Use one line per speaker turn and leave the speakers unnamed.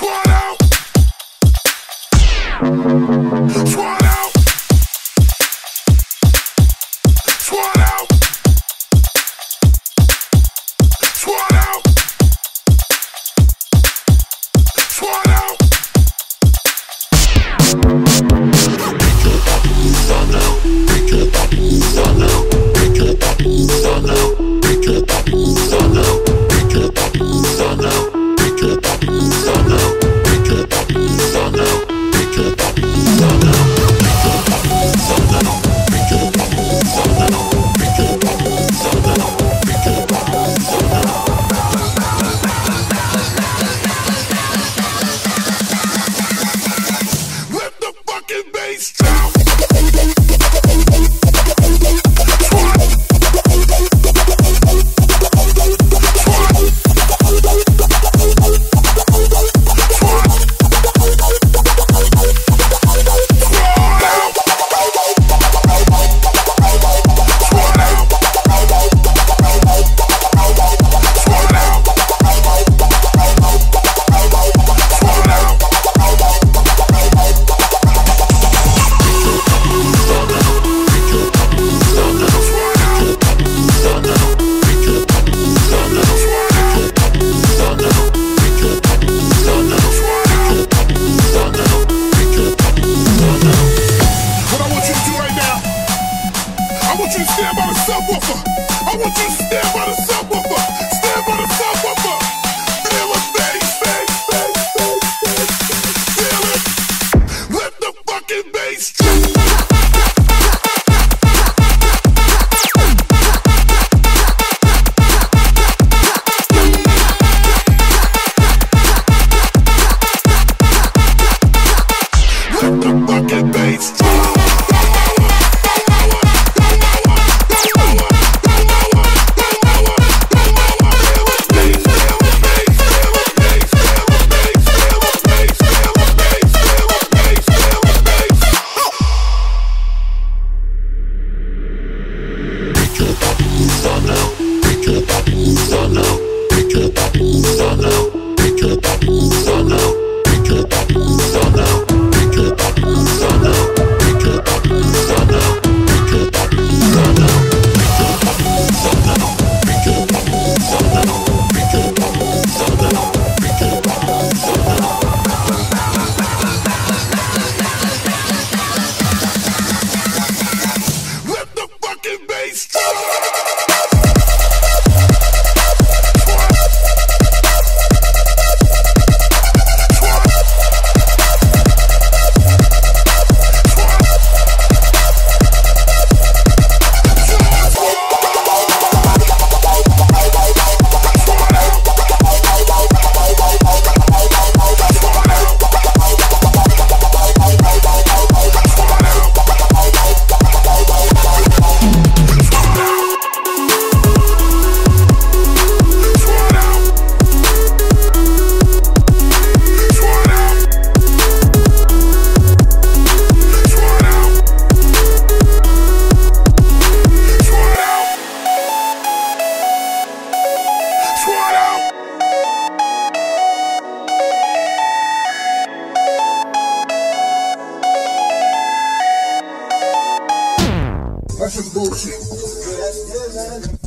Swallow. Swallow. I want you to stand by the subwoofer. I want you to stand by the subwoofer. Stand by the subwoofer. Let some bullshit.